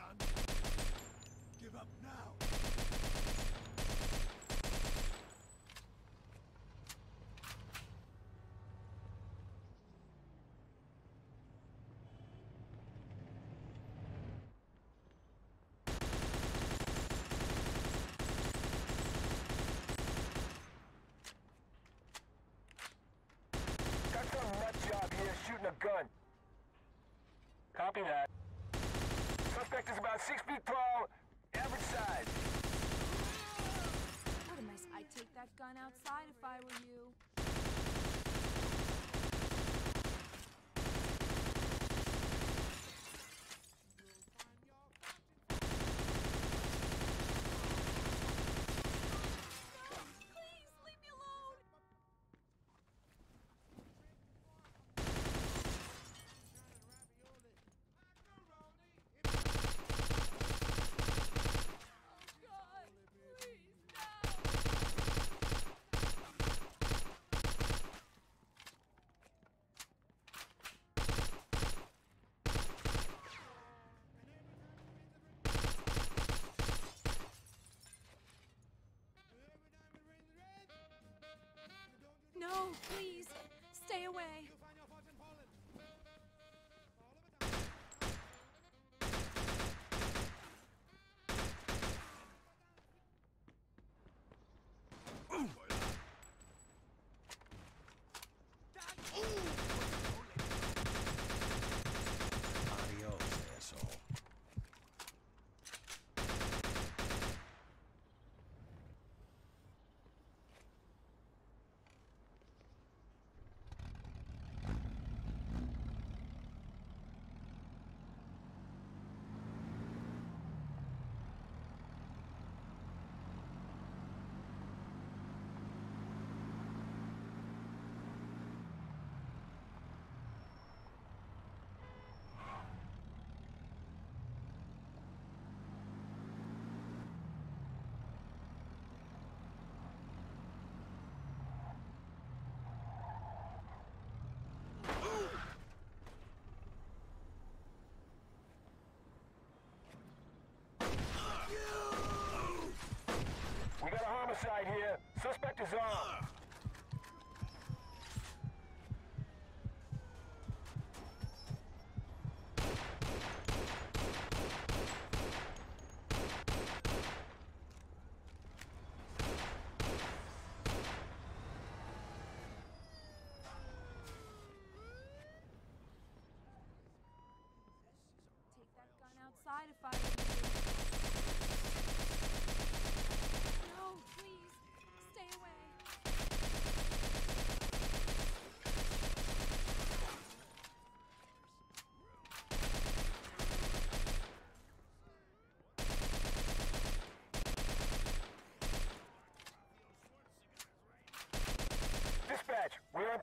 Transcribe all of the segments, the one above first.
done? Give up now! Got some nut job here shooting a gun. Copy that. Suspect is about six feet tall, average size. I'd take that gun outside if I were you.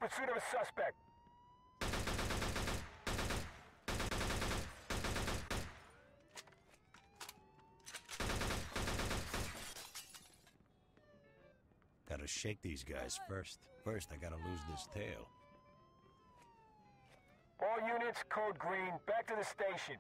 pursuit of a suspect. Gotta shake these guys first. First, I gotta lose this tail. All units, code green, back to the station.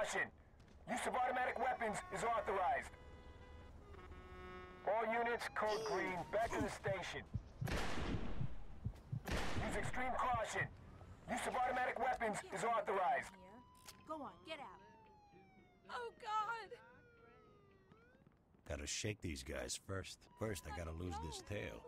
Caution. Use of automatic weapons is authorized. All units, code green, back to the station. Use extreme caution. Use of automatic weapons is authorized. Go on, get out. Oh God! Gotta shake these guys first. First, I gotta lose this No, tail.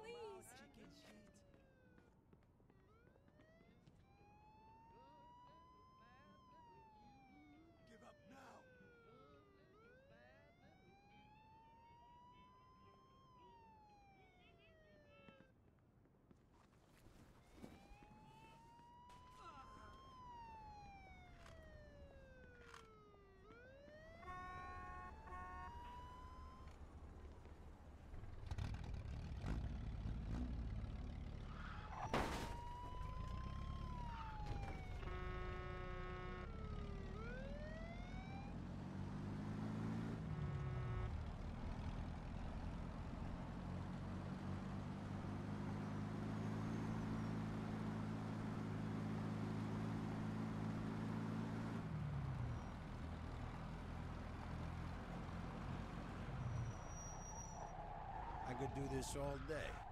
Could do this all day.